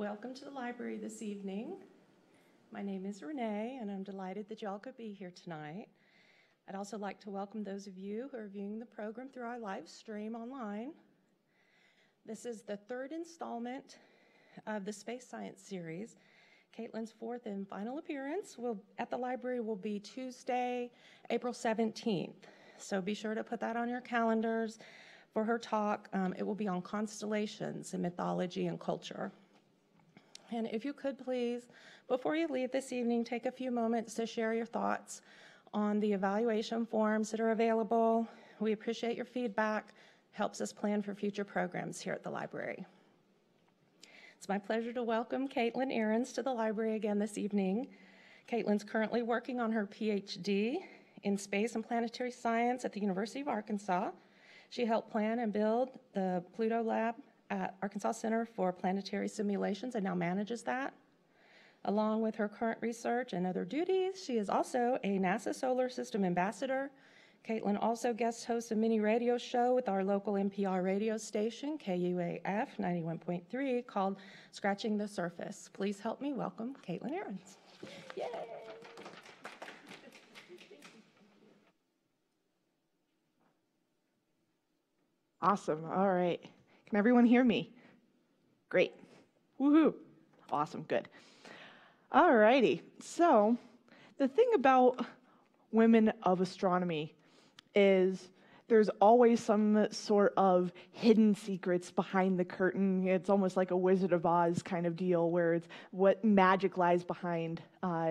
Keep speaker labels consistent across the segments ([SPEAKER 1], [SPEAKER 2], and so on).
[SPEAKER 1] Welcome to the library this evening. My name is Renee, and I'm delighted that y'all could be here tonight. I'd also like to welcome those of you who are viewing the program through our live stream online. This is the third installment of the Space Science series. Caitlin's fourth and final appearance will, at the library will be Tuesday, April 17th. So be sure to put that on your calendars for her talk. Um, it will be on constellations and mythology and culture. And if you could please, before you leave this evening, take a few moments to share your thoughts on the evaluation forms that are available. We appreciate your feedback, helps us plan for future programs here at the library. It's my pleasure to welcome Caitlin Ahrens to the library again this evening. Caitlin's currently working on her PhD in space and planetary science at the University of Arkansas. She helped plan and build the Pluto Lab at Arkansas Center for Planetary Simulations and now manages that. Along with her current research and other duties, she is also a NASA Solar System Ambassador. Caitlin also guest hosts a mini radio show with our local NPR radio station, KUAF 91.3, called Scratching the Surface. Please help me welcome Caitlin Ahrens. Yay!
[SPEAKER 2] Awesome. All right. Can everyone hear me? Great. Woohoo. Awesome. Good. All righty. So, the thing about women of astronomy is there's always some sort of hidden secrets behind the curtain. It's almost like a Wizard of Oz kind of deal where it's what magic lies behind uh,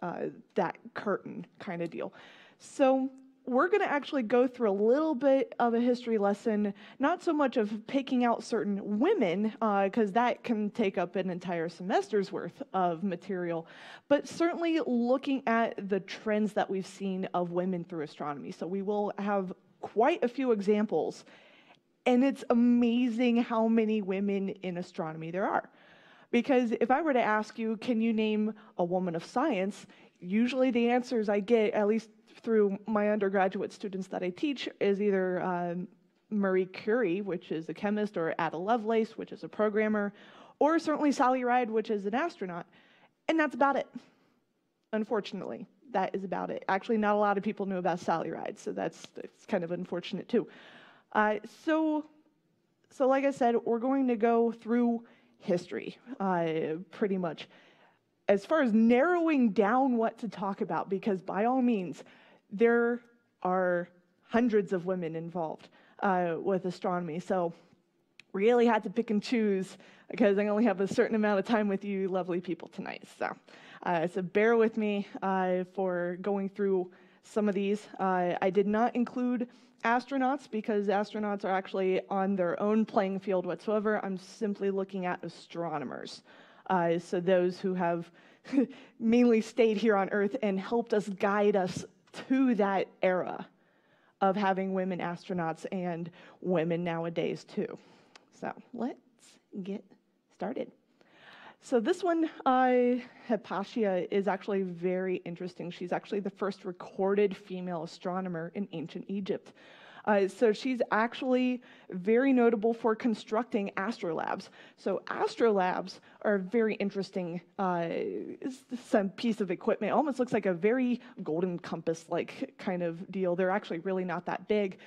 [SPEAKER 2] uh, that curtain kind of deal. So, we're going to actually go through a little bit of a history lesson, not so much of picking out certain women, because uh, that can take up an entire semester's worth of material, but certainly looking at the trends that we've seen of women through astronomy. So we will have quite a few examples, and it's amazing how many women in astronomy there are. Because if I were to ask you, can you name a woman of science? Usually the answers I get, at least through my undergraduate students that I teach is either um, Marie Curie, which is a chemist, or Ada Lovelace, which is a programmer, or certainly Sally Ride, which is an astronaut. And that's about it, unfortunately. That is about it. Actually, not a lot of people knew about Sally Ride, so that's, that's kind of unfortunate too. Uh, so, so, like I said, we're going to go through history uh, pretty much. As far as narrowing down what to talk about, because by all means, there are hundreds of women involved uh, with astronomy. So really had to pick and choose because I only have a certain amount of time with you lovely people tonight. So, uh, so bear with me uh, for going through some of these. Uh, I did not include astronauts because astronauts are actually on their own playing field whatsoever. I'm simply looking at astronomers. Uh, so those who have mainly stayed here on Earth and helped us guide us to that era of having women astronauts and women nowadays too. So let's get started. So this one, uh, Hypatia, is actually very interesting. She's actually the first recorded female astronomer in ancient Egypt. Uh, so she's actually very notable for constructing astrolabs. So astrolabs are a very interesting uh, some piece of equipment. Almost looks like a very golden compass-like kind of deal. They're actually really not that big,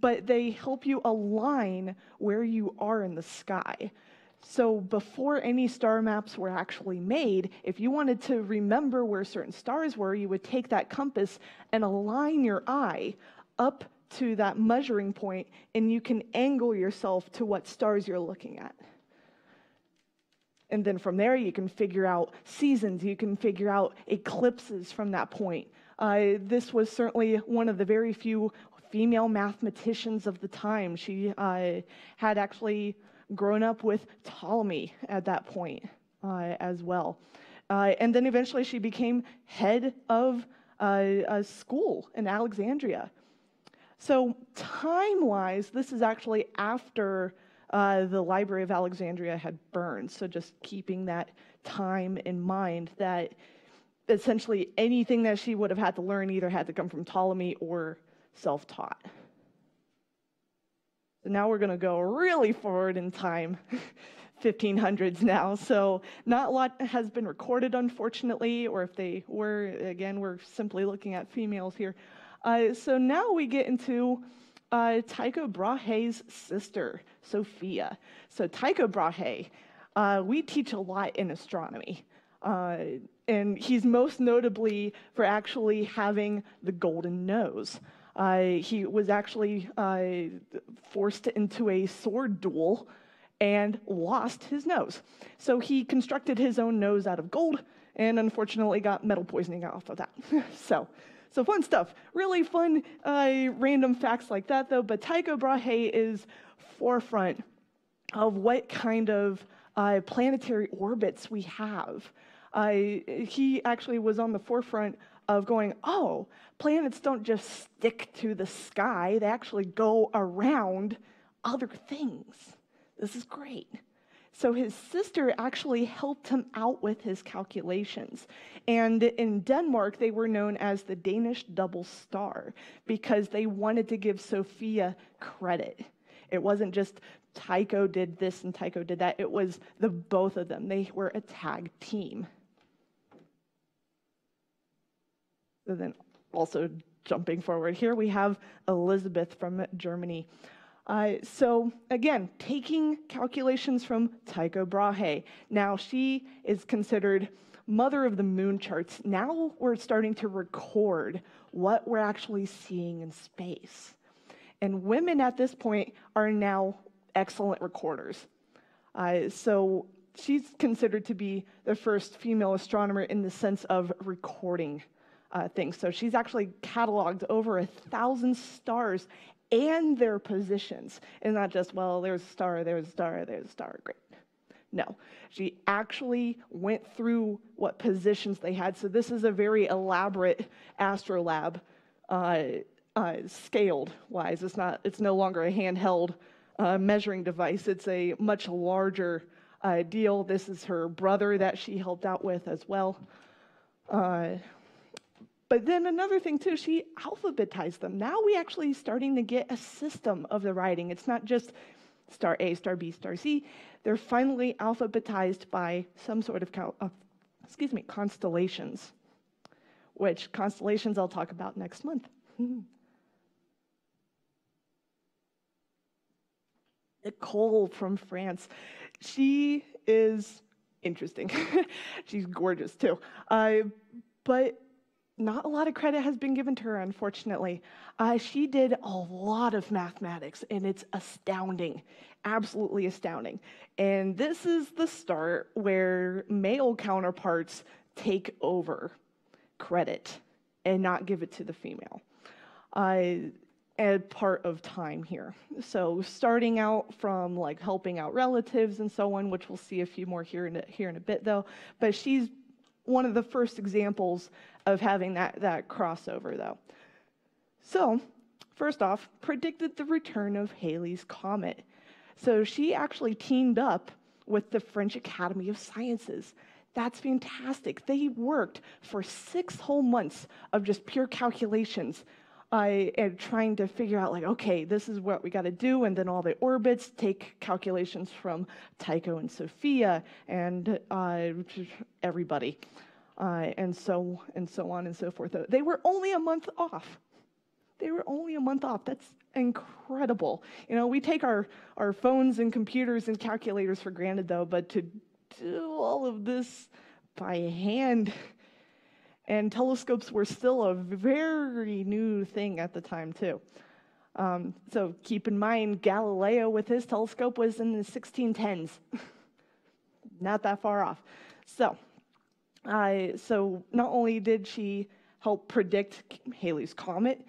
[SPEAKER 2] but they help you align where you are in the sky. So before any star maps were actually made, if you wanted to remember where certain stars were, you would take that compass and align your eye up to that measuring point and you can angle yourself to what stars you're looking at. And then from there, you can figure out seasons, you can figure out eclipses from that point. Uh, this was certainly one of the very few female mathematicians of the time. She uh, had actually grown up with Ptolemy at that point uh, as well. Uh, and then eventually she became head of uh, a school in Alexandria. So, time wise, this is actually after uh, the Library of Alexandria had burned. So, just keeping that time in mind that essentially anything that she would have had to learn either had to come from Ptolemy or self taught. So, now we're going to go really forward in time. 1500s now, so not a lot has been recorded, unfortunately, or if they were, again, we're simply looking at females here. Uh, so now we get into uh, Tycho Brahe's sister, Sophia. So Tycho Brahe, uh, we teach a lot in astronomy. Uh, and he's most notably for actually having the golden nose. Uh, he was actually uh, forced into a sword duel and lost his nose. So he constructed his own nose out of gold and unfortunately got metal poisoning off of that. so, so fun stuff. Really fun uh, random facts like that though. But Tycho Brahe is forefront of what kind of uh, planetary orbits we have. Uh, he actually was on the forefront of going, oh, planets don't just stick to the sky, they actually go around other things. This is great. So his sister actually helped him out with his calculations. And in Denmark, they were known as the Danish double star because they wanted to give Sophia credit. It wasn't just Tycho did this and Tycho did that, it was the both of them. They were a tag team. So then, also jumping forward here, we have Elizabeth from Germany. Uh, so again, taking calculations from Tycho Brahe. Now she is considered mother of the moon charts. Now we're starting to record what we're actually seeing in space. And women at this point are now excellent recorders. Uh, so she's considered to be the first female astronomer in the sense of recording uh, things. So she's actually cataloged over a thousand stars and their positions. And not just, well, there's a star, there's a star, there's a star, great. No, she actually went through what positions they had. So this is a very elaborate astrolab, uh, uh, scaled wise. It's not. It's no longer a handheld uh, measuring device. It's a much larger uh, deal. This is her brother that she helped out with as well. But then another thing too, she alphabetized them. Now we actually starting to get a system of the writing. It's not just star A, star B, star C. They're finally alphabetized by some sort of, uh, excuse me, constellations, which constellations I'll talk about next month. Nicole from France. She is interesting. She's gorgeous too. Uh, but not a lot of credit has been given to her, unfortunately. Uh, she did a lot of mathematics, and it's astounding, absolutely astounding. And this is the start where male counterparts take over credit and not give it to the female. Uh, and part of time here. So starting out from like helping out relatives and so on, which we'll see a few more here in a, here in a bit though. But she's one of the first examples of having that, that crossover, though. So, first off, predicted the return of Halley's Comet. So, she actually teamed up with the French Academy of Sciences. That's fantastic. They worked for six whole months of just pure calculations uh, am trying to figure out, like, okay, this is what we got to do. And then all the orbits take calculations from Tycho and Sophia and uh, everybody uh, and so and so on and so forth. They were only a month off. They were only a month off. That's incredible. You know, we take our, our phones and computers and calculators for granted, though, but to do all of this by hand, and telescopes were still a very new thing at the time, too. Um, so keep in mind, Galileo with his telescope was in the 1610s. Not that far off. So, so not only did she help predict Halley's Comet,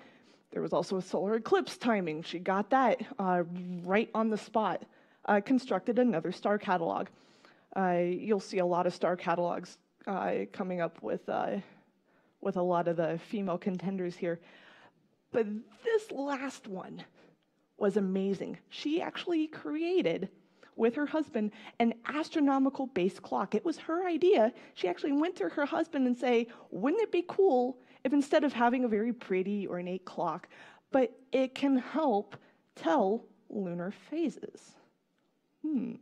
[SPEAKER 2] there was also a solar eclipse timing. She got that uh, right on the spot. Uh, constructed another star catalog. You'll see a lot of star catalogs uh, coming up with, uh, with a lot of the female contenders here. But this last one was amazing. She actually created with her husband an astronomical base clock. It was her idea. She actually went to her husband and say, "Wouldn't it be cool if instead of having a very pretty ornate clock, but it can help tell lunar phases?" Hmm.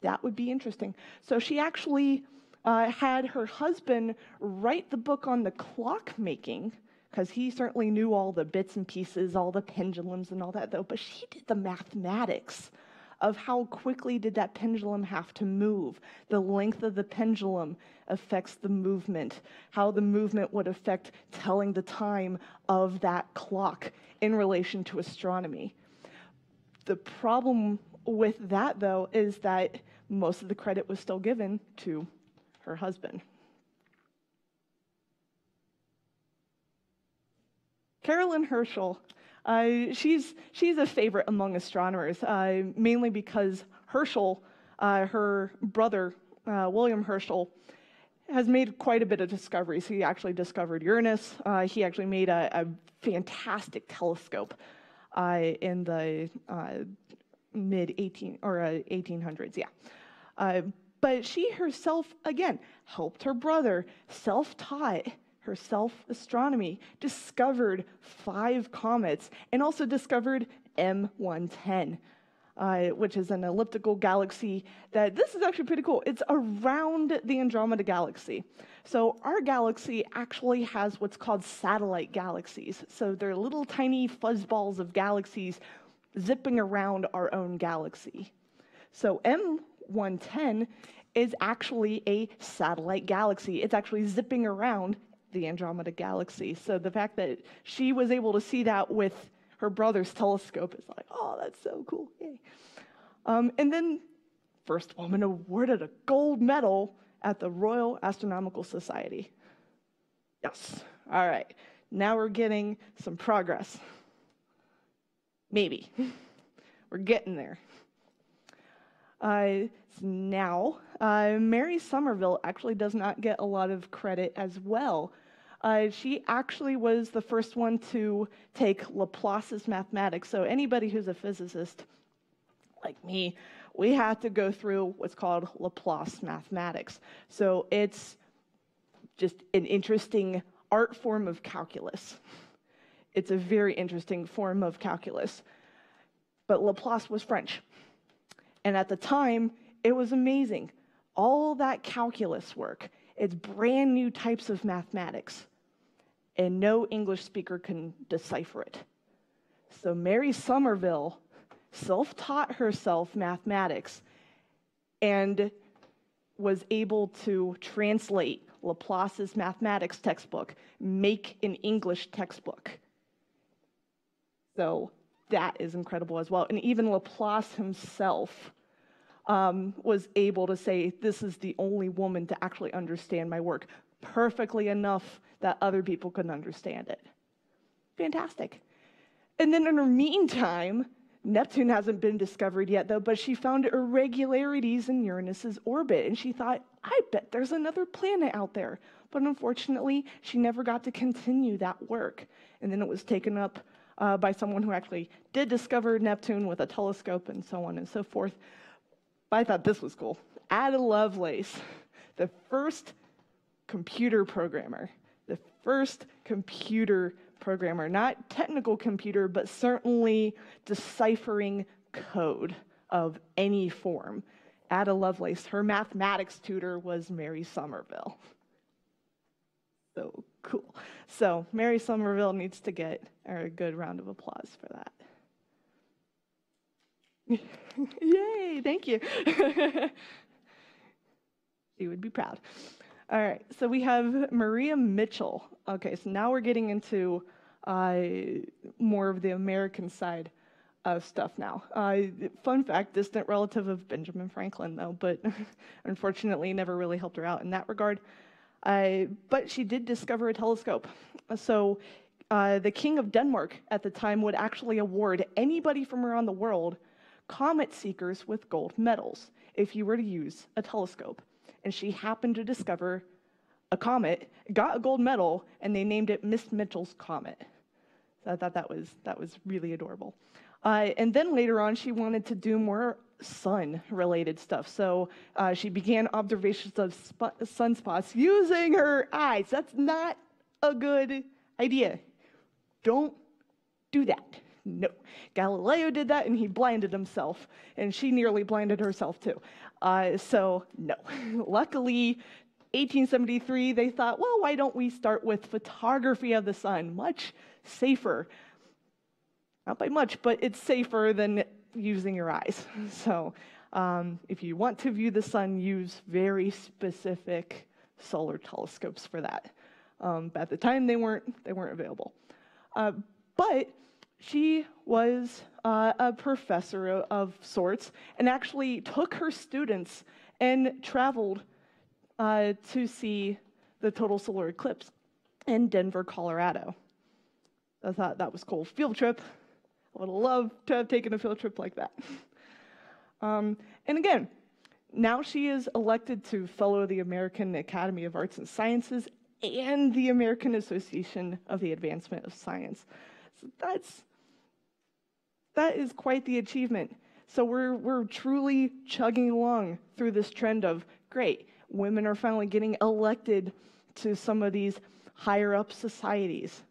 [SPEAKER 2] That would be interesting. So she actually uh, had her husband write the book on the clockmaking because he certainly knew all the bits and pieces, all the pendulums and all that, though. But she did the mathematics of how quickly did that pendulum have to move. The length of the pendulum affects the movement, how the movement would affect telling the time of that clock in relation to astronomy. The problem with that, though, is that most of the credit was still given to her husband. Caroline Herschel, uh, she's, she's a favorite among astronomers, uh, mainly because Herschel, uh, her brother, uh, William Herschel, has made quite a bit of discoveries. He actually discovered Uranus. Uh, he actually made a, a fantastic telescope uh, in the mid 18 or 1800s. Yeah, but she herself, again, helped her brother, self taught herself astronomy, discovered five comets, and also discovered M110. Uh, which is an elliptical galaxy that this is actually pretty cool. It's around the Andromeda galaxy. So, our galaxy actually has what's called satellite galaxies. So, they're little tiny fuzzballs of galaxies zipping around our own galaxy. So, M110 is actually a satellite galaxy. It's actually zipping around the Andromeda galaxy. So the fact that she was able to see that with her brother's telescope is like, oh, that's so cool. Yay. Um, and then, first woman awarded a gold medal at the Royal Astronomical Society. Yes. All right. Now we're getting some progress. Maybe. we're getting there. Uh, now, uh, Mary Somerville actually does not get a lot of credit as well. Uh, she actually was the first one to take Laplace's mathematics. So, anybody who's a physicist like me, we had to go through what's called Laplace mathematics. So, it's just an interesting art form of calculus. It's a very interesting form of calculus. But Laplace was French. And at the time, it was amazing. All that calculus work, it's brand new types of mathematics, and no English speaker can decipher it. So Mary Somerville self taught herself mathematics and was able to translate Laplace's mathematics textbook, make an English textbook. So that is incredible as well. And even Laplace himself um, was able to say, This is the only woman to actually understand my work perfectly enough that other people couldn't understand it. Fantastic. And then in the meantime, Neptune hasn't been discovered yet, though, but she found irregularities in Uranus's orbit, and she thought, I bet there's another planet out there. But unfortunately, she never got to continue that work. And then it was taken up uh, by someone who actually did discover Neptune with a telescope and so on and so forth. But I thought this was cool. Ada Lovelace, the first computer programmer, the first computer programmer, not technical computer, but certainly deciphering code of any form. Ada Lovelace, her mathematics tutor was Mary Somerville. So cool. So Mary Somerville needs to get a good round of applause for that. Yay, thank you. she would be proud. All right, so we have Maria Mitchell. Okay, so now we're getting into uh, more of the American side of stuff now. Uh, fun fact distant relative of Benjamin Franklin, though, but unfortunately never really helped her out in that regard. Uh, but she did discover a telescope. So uh, the king of Denmark at the time would actually award anybody from around the world comet seekers with gold medals if you were to use a telescope. And she happened to discover a comet, got a gold medal, and they named it Miss Mitchell's Comet. So I thought that was, that was really adorable. Uh, and then later on, she wanted to do more sun related stuff. So uh, she began observations of sp- sunspots using her eyes. That's not a good idea. Don't do that. No. Galileo did that and he blinded himself, and she nearly blinded herself too. Uh, so, no. Luckily, 1873, they thought, well, why don't we start with photography of the sun? Much safer. Not by much, but it's safer than using your eyes. So, um, if you want to view the sun, use very specific solar telescopes for that. Um, but at the time, they weren't they weren't available. Uh, but she was uh, a professor of sorts and actually took her students and traveled uh, to see the total solar eclipse in Denver, Colorado. I thought that was cool. Field trip. I would love to have taken a field trip like that. Um, and again, now she is elected to fellow the American Academy of Arts and Sciences and the American Association of the Advancement of Science. So that's that is quite the achievement. So we're we're truly chugging along through this trend of great, women are finally getting elected to some of these higher up societies.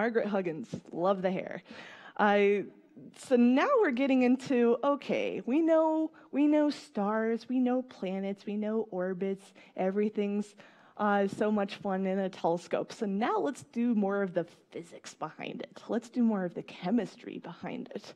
[SPEAKER 2] Margaret Huggins, love the hair. I so now we're getting into okay we know we know stars we know planets we know orbits everything's uh, so much fun in a telescope. So now let's do more of the physics behind it. Let's do more of the chemistry behind it.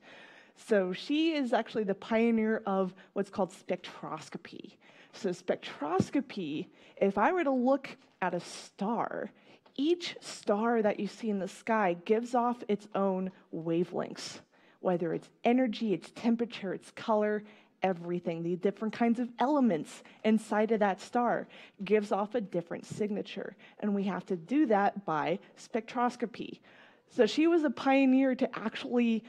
[SPEAKER 2] So she is actually the pioneer of what's called spectroscopy. So spectroscopy if i were to look at a star each star that you see in the sky gives off its own wavelengths whether it's energy, its temperature, its color, everything, the different kinds of elements inside of that star gives off a different signature. And we have to do that by spectroscopy. So she was a pioneer to actually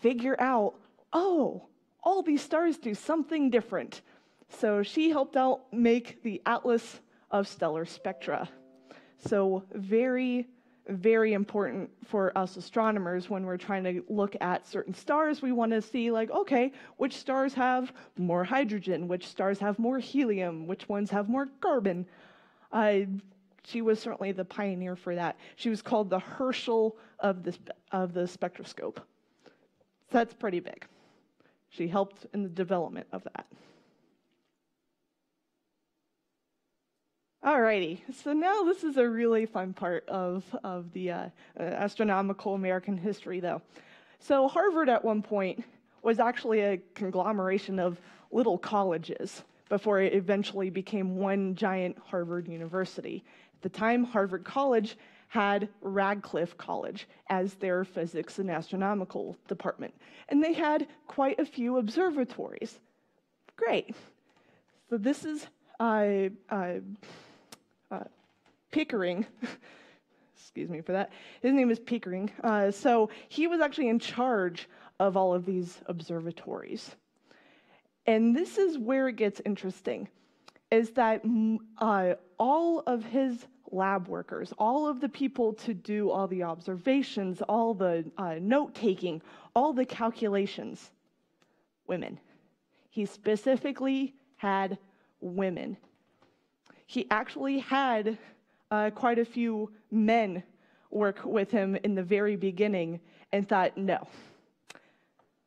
[SPEAKER 2] figure out oh, all these stars do something different. So she helped out make the Atlas of Stellar Spectra. So, very very important for us astronomers when we're trying to look at certain stars. We want to see, like, okay, which stars have more hydrogen, which stars have more helium, which ones have more carbon. Uh, she was certainly the pioneer for that. She was called the Herschel of the, of the spectroscope. So that's pretty big. She helped in the development of that. Alrighty, so now this is a really fun part of, of the uh, uh, astronomical American history, though. So, Harvard at one point was actually a conglomeration of little colleges before it eventually became one giant Harvard University. At the time, Harvard College had Radcliffe College as their physics and astronomical department, and they had quite a few observatories. Great. So, this is. Uh, uh, uh, Pickering. Excuse me for that. His name is Pickering. Uh, so he was actually in charge of all of these observatories. And this is where it gets interesting, is that mm, uh, all of his lab workers, all of the people to do all the observations, all the uh, note taking, all the calculations, women. He specifically had women he actually had uh, quite a few men work with him in the very beginning and thought, no,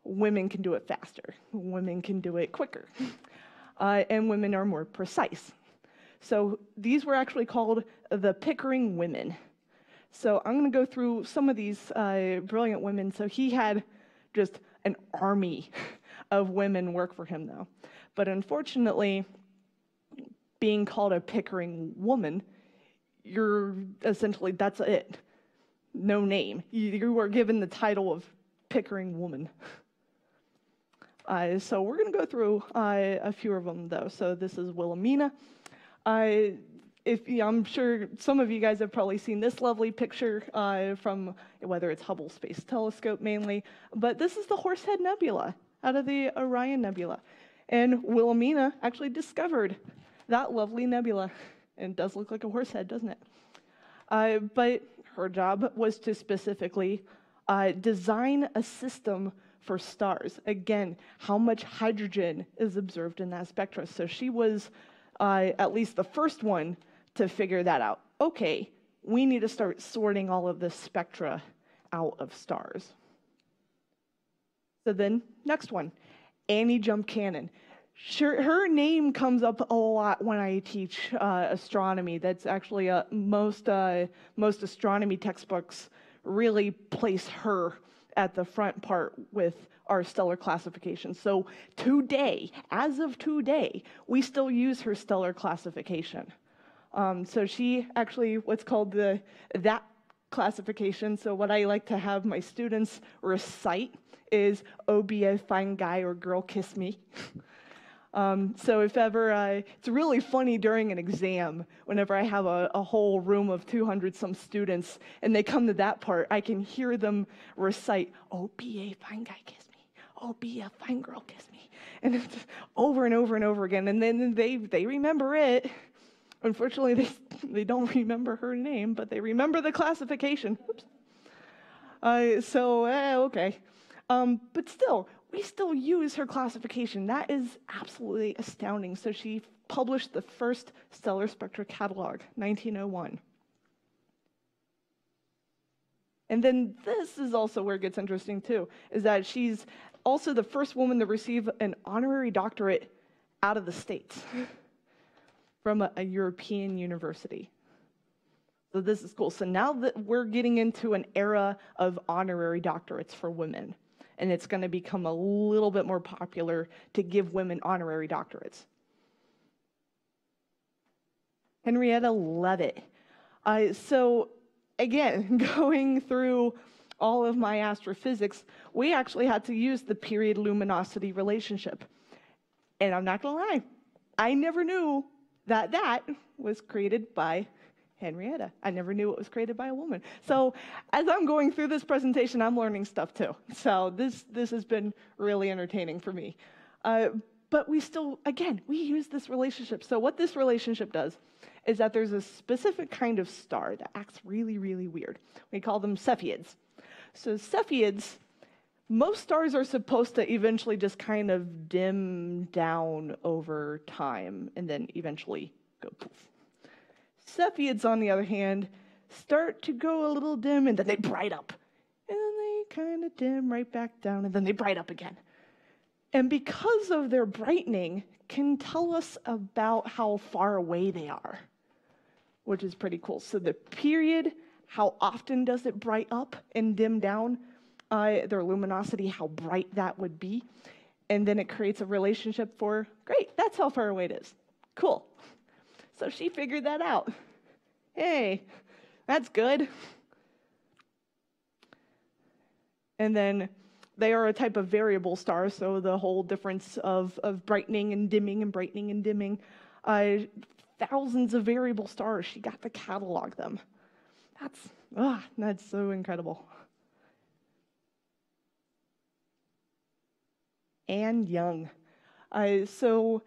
[SPEAKER 2] women can do it faster, women can do it quicker, uh, and women are more precise. So these were actually called the Pickering women. So I'm going to go through some of these uh, brilliant women. So he had just an army of women work for him, though. But unfortunately, being called a Pickering woman, you're essentially, that's it. No name. You, you are given the title of Pickering woman. Uh, so we're going to go through uh, a few of them, though. So this is Williamina. Uh, if I'm sure some of you guys have probably seen this lovely picture uh, from whether it's Hubble Space Telescope mainly, but this is the Horsehead Nebula out of the Orion Nebula. And Williamina actually discovered that lovely nebula. And it does look like a horse head, doesn't it? Uh, but her job was to specifically uh, design a system for stars. Again, how much hydrogen is observed in that spectra. So she was uh, at least the first one to figure that out. Okay, we need to start sorting all of this spectra out of stars. So then, next one, Annie Jump Cannon. Sure, her name comes up a lot when I teach uh, astronomy. That's actually uh, most uh, most astronomy textbooks really place her at the front part with our stellar classification. So today, as of today, we still use her stellar classification. Um, so she actually what's called the that classification. So what I like to have my students recite is "Oh, be a fine guy or girl, kiss me." Um, so if ever I, it's really funny during an exam, whenever I have a, a whole room of 200 some students and they come to that part, I can hear them recite, oh, be a fine guy, kiss me. Oh, be a fine girl, kiss me. And it's over and over and over again. And then they, they remember it. Unfortunately, they, they don't remember her name, but they remember the classification. Oops. Uh, so, eh, okay. Um, but still, we still use her classification. That is absolutely astounding. So she published the first stellar spectra catalog, 1901. And then this is also where it gets interesting too, is that she's also the first woman to receive an honorary doctorate out of the States from a, a European university. So this is cool. So now that we're getting into an era of honorary doctorates for women and it's going to become a little bit more popular to give women honorary doctorates. Henrietta Leavitt. Uh, so, again, going through all of my astrophysics, we actually had to use the period luminosity relationship. And I'm not going to lie, I never knew that that was created by Henrietta. I never knew it was created by a woman. So as I'm going through this presentation, I'm learning stuff too. So this this has been really entertaining for me. Uh, but we still, again, we use this relationship. So what this relationship does is that there's a specific kind of star that acts really, really weird. We call them Cepheids. So Cepheids, most stars are supposed to eventually just kind of dim down over time and then eventually go poof. Cepheids, on the other hand, start to go a little dim and then they bright up. And then they kind of dim right back down and then they bright up again. And because of their brightening, can tell us about how far away they are, which is pretty cool. So the period, how often does it bright up and dim down, uh, their luminosity, how bright that would be. And then it creates a relationship for, great, that's how far away it is. Cool. So she figured that out. Hey, that's good. And then they are a type of variable star, so the whole difference of, of brightening and dimming and brightening and dimming. Uh, thousands of variable stars. She got to catalog them. That's, ah, that's so incredible. Anne Young. Uh, so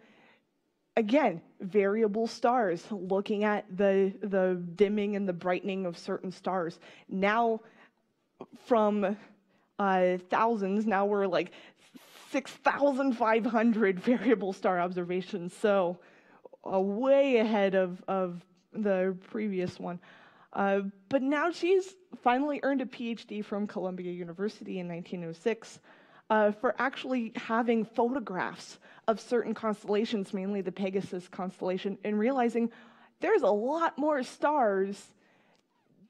[SPEAKER 2] again, variable stars, looking at the, the dimming and the brightening of certain stars. Now, from uh, thousands, now we're like 6,500 variable star observations. So, uh, way ahead of, of the previous one. Uh, but now she's finally earned a PhD from Columbia University in 1906 uh, for actually having photographs of certain constellations, mainly the Pegasus constellation, and realizing there's a lot more stars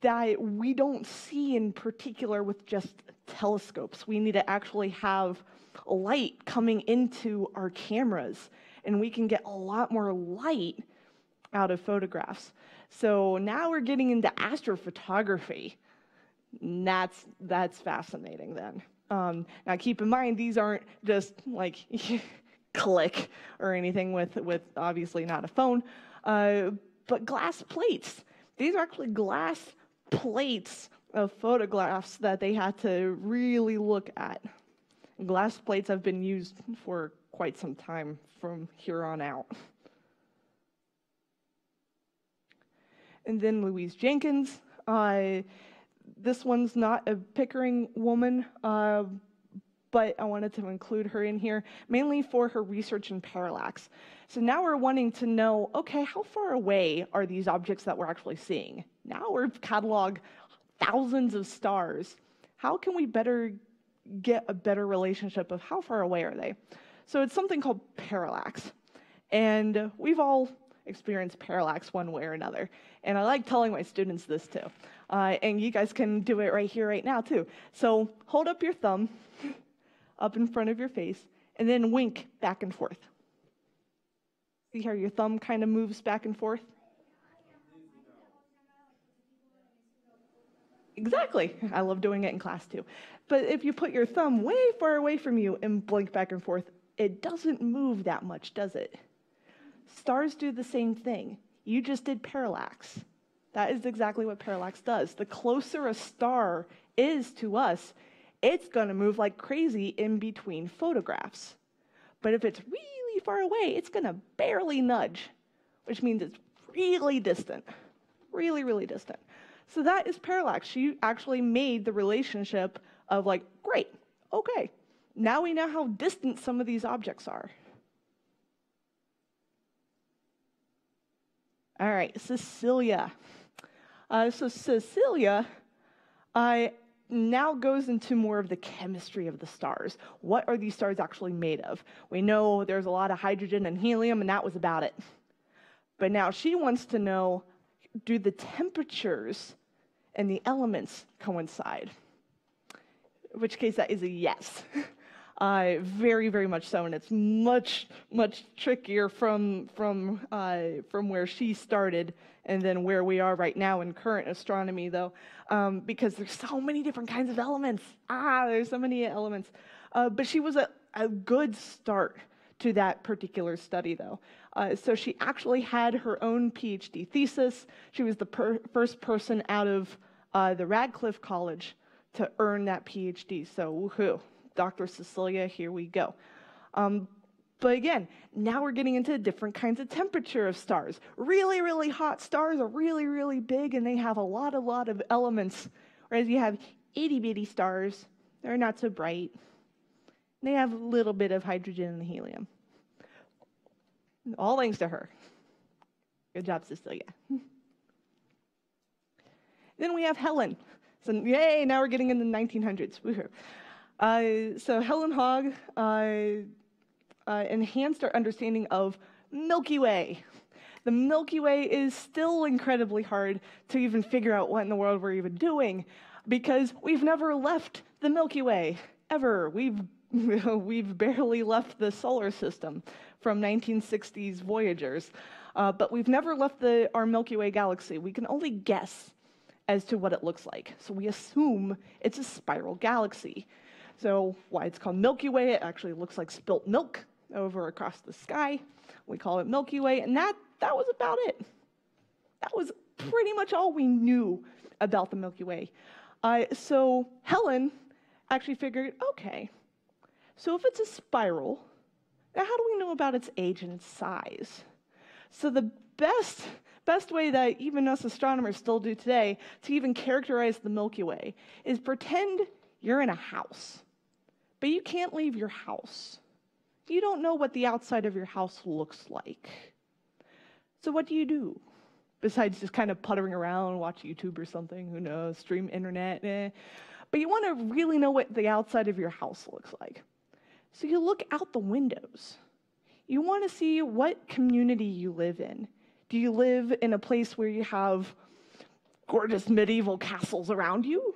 [SPEAKER 2] that we don't see in particular with just telescopes. We need to actually have light coming into our cameras, and we can get a lot more light out of photographs. So now we're getting into astrophotography. That's, that's fascinating then. Um, now, keep in mind, these aren't just like click or anything with, with obviously not a phone, uh, but glass plates. These are actually glass plates of photographs that they had to really look at. Glass plates have been used for quite some time from here on out. And then Louise Jenkins. Uh, this one's not a Pickering woman, uh, but I wanted to include her in here mainly for her research in parallax. So now we're wanting to know okay, how far away are these objects that we're actually seeing Now we're catalog thousands of stars. How can we better get a better relationship of how far away are they? So it's something called parallax. And we've all experienced parallax one way or another. And I like telling my students this too. Uh, and you guys can do it right here, right now too. So hold up your thumb up in front of your face and then wink back and forth. See how your thumb kind of moves back and forth? Exactly. I love doing it in class too. But if you put your thumb way far away from you and blink back and forth, it doesn't move that much, does it? Stars do the same thing. You just did parallax. That is exactly what parallax does. The closer a star is to us, it's going to move like crazy in between photographs. But if it's really far away, it's going to barely nudge, which means it's really distant. Really, really distant. So that is parallax. She actually made the relationship of like, great, okay, now we know how distant some of these objects are. All right, Cecilia. Uh, so Cecilia uh, now goes into more of the chemistry of the stars. What are these stars actually made of? We know there's a lot of hydrogen and helium, and that was about it. But now she wants to know do the temperatures and the elements coincide? In which case, that is a yes. Uh, very, very much so, and it's much, much trickier from from uh, from where she started and then where we are right now in current astronomy, though, um, because there's so many different kinds of elements. Ah, there's so many elements. Uh, but she was a, a good start to that particular study, though. Uh, so she actually had her own PhD thesis. She was the per- first person out of uh, the Radcliffe College to earn that PhD. So, woohoo, Dr. Cecilia, here we go. Um, but again, now we're getting into different kinds of temperature of stars. Really, really hot stars are really, really big and they have a lot, a lot of elements. Whereas you have itty bitty stars, they're not so bright. They have a little bit of hydrogen and helium. All thanks to her. Good job, Cecilia. then we have Helen. So, yay, now we're getting in the 1900s. Woohoo. Uh, so, Helen Hogg uh, enhanced our understanding of Milky Way. The Milky Way is still incredibly hard to even figure out what in the world we're even doing because we've never left the Milky Way ever. We've we've barely left the solar system from 1960s Voyagers, uh, but we've never left the, our Milky Way galaxy. We can only guess as to what it looks like. So we assume it's a spiral galaxy. So why it's called Milky Way, it actually looks like spilt milk over across the sky. We call it Milky Way, and that, that was about it. That was pretty much all we knew about the Milky Way. Uh, so Helen actually figured, okay, so if it's a spiral, now how do we know about its age and its size? So the best best way that even us astronomers still do today to even characterize the Milky Way is pretend you're in a house, but you can't leave your house. You don't know what the outside of your house looks like. So, what do you do? Besides just kind of puttering around, watch YouTube or something, who knows, stream internet, eh. But you want to really know what the outside of your house looks like. So, you look out the windows. You want to see what community you live in. Do you live in a place where you have gorgeous medieval castles around you?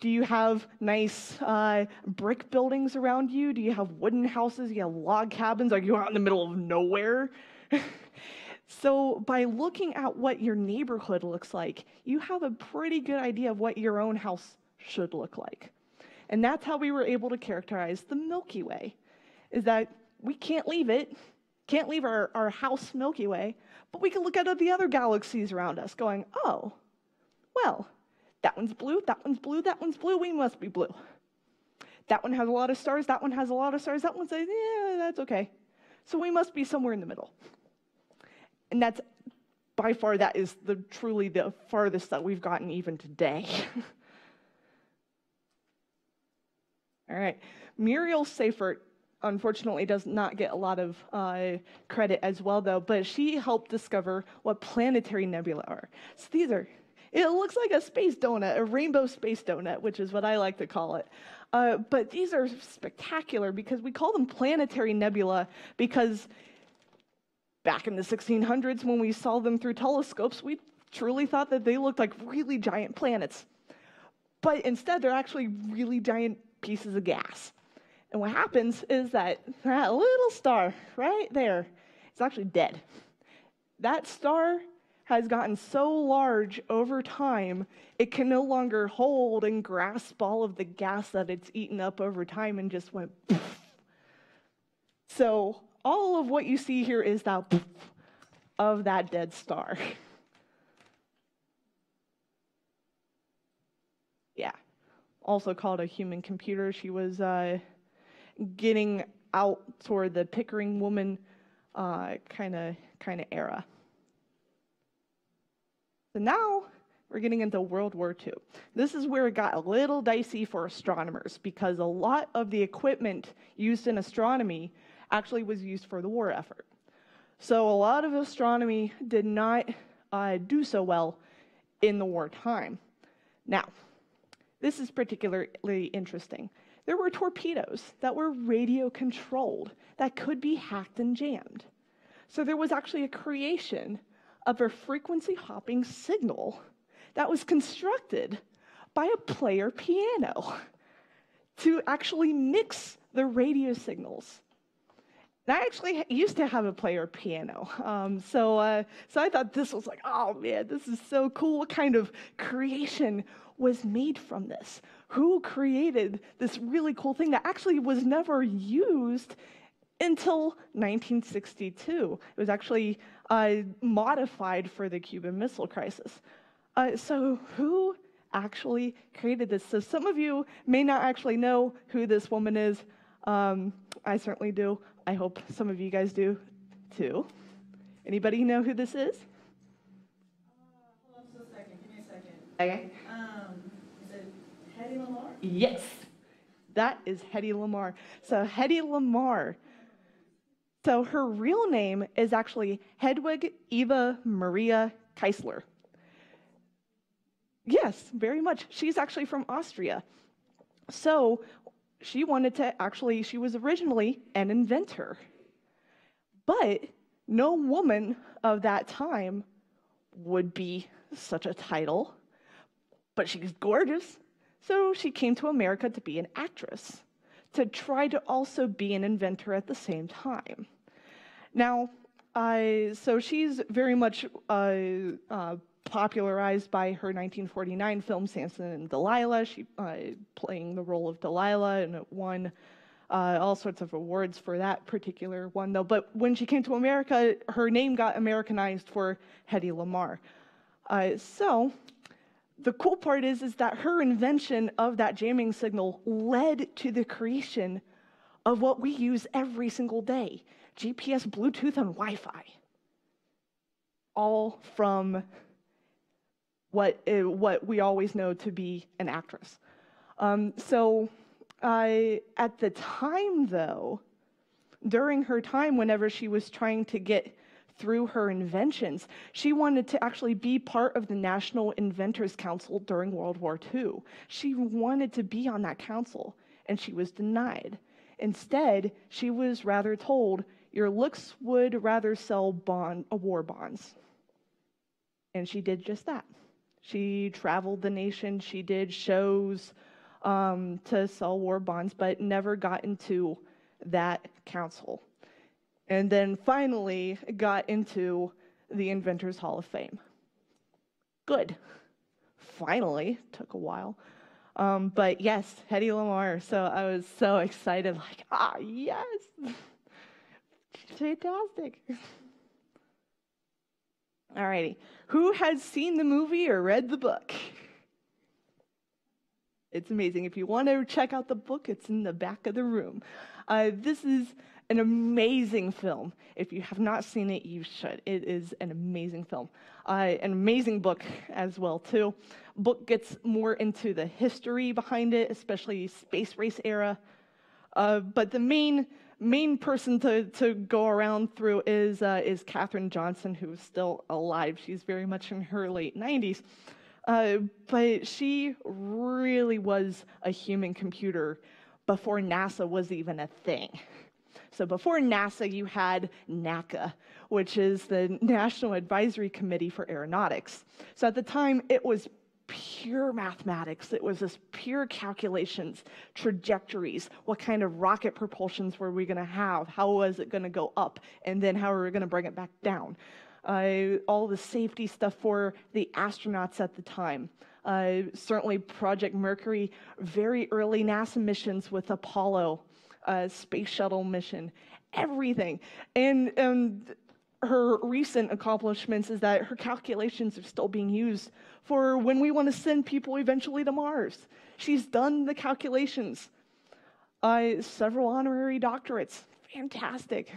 [SPEAKER 2] Do you have nice uh, brick buildings around you? Do you have wooden houses? Do you have log cabins? Are you out in the middle of nowhere? so, by looking at what your neighborhood looks like, you have a pretty good idea of what your own house should look like. And that's how we were able to characterize the Milky Way, is that we can't leave it, can't leave our, our house Milky Way, but we can look at the other galaxies around us going, oh, well, that one's blue, that one's blue, that one's blue, we must be blue. That one has a lot of stars, that one has a lot of stars, that one says, yeah, that's okay. So we must be somewhere in the middle. And that's by far that is the truly the farthest that we've gotten even today. All right. Muriel Seyfert unfortunately does not get a lot of uh, credit as well, though, but she helped discover what planetary nebulae are. So these are It looks like a space donut, a rainbow space donut, which is what I like to call it. Uh, but these are spectacular because we call them planetary nebula because back in the 1600s when we saw them through telescopes, we truly thought that they looked like really giant planets. But instead, they're actually really giant pieces of gas. And what happens is that that little star right there is actually dead. That star has gotten so large over time, it can no longer hold and grasp all of the gas that it's eaten up over time and just went poof. So, all of what you see here is that poof of that dead star. yeah. Also called a human computer. She was uh, getting out toward the Pickering woman kind of kind of era. So now we're getting into World War II. This is where it got a little dicey for astronomers because a lot of the equipment used in astronomy actually was used for the war effort. So a lot of astronomy did not uh, do so well in the wartime. Now, this is particularly interesting. There were torpedoes that were radio controlled that could be hacked and jammed. So there was actually a creation of a frequency hopping signal that was constructed by a player piano to actually mix the radio signals. And I actually used to have a player piano. Um, so, uh, so I thought this was like, oh man, this is so cool. What kind of creation was made from this? Who created this really cool thing that actually was never used until 1962? It was actually uh, modified for the Cuban Missile Crisis. Uh, so, who actually created this? So, some of you may not actually know who this woman is. Um, I certainly do. I hope some of you guys do too. Anybody know who this is?
[SPEAKER 3] Uh, hold on a second. Give me a second.
[SPEAKER 2] Okay.
[SPEAKER 3] Um, is it Hedy Lamarr?
[SPEAKER 2] Yes, that is Hedy Lamarr. So, Hedy Lamarr. So, her real name is actually Hedwig Eva Maria Kiesler. Yes, very much. She's actually from Austria. So, she wanted to actually, she was originally an inventor. But no woman of that time would be such a title. But she's gorgeous. So she came to America to be an actress, to try to also be an inventor at the same time. Now, I, so she's very much uh, uh, popularized by her 1949 film Samson and Delilah. She uh, playing the role of Delilah and it won uh, all sorts of awards for that particular one, though. But when she came to America, her name got Americanized for Hedy Lamarr. Uh, so the cool part is, is that her invention of that jamming signal led to the creation of what we use every single day GPS, Bluetooth, and Wi Fi. All from what, uh, what we always know to be an actress. Um, so, I, at the time, though, during her time, whenever she was trying to get through her inventions, she wanted to actually be part of the National Inventors Council during World War II. She wanted to be on that council, and she was denied. Instead, she was rather told, Your looks would rather sell bond, uh, war bonds. And she did just that. She traveled the nation, she did shows um, to sell war bonds, but never got into that council. And then finally got into the Inventors Hall of Fame. Good. Finally, took a while. Um, but yes, Hedy Lamarr. So I was so excited, like, ah, yes, fantastic. Alrighty. Who has seen the movie or read the book? It's amazing. If you want to check out the book, it's in the back of the room. Uh, this is an amazing film. If you have not seen it, you should. It is an amazing film. Uh, an amazing book as well, too. Book gets more into the history behind it, especially space race era. Uh, but the main main person to, to go around through is, uh, is Katherine Johnson, who's still alive. She's very much in her late 90s. Uh, but she really was a human computer before NASA was even a thing. So before NASA, you had NACA, which is the National Advisory Committee for Aeronautics. So at the time, it was pure mathematics. It was just pure calculations, trajectories. What kind of rocket propulsions were we going to have? How was it going to go up? And then how are we going to bring it back down? Uh, all the safety stuff for the astronauts at the time. Uh, certainly, Project Mercury, very early NASA missions with Apollo, uh, space shuttle mission, everything. And, and her recent accomplishments is that her calculations are still being used for when we want to send people eventually to Mars. She's done the calculations. Uh, several honorary doctorates. Fantastic.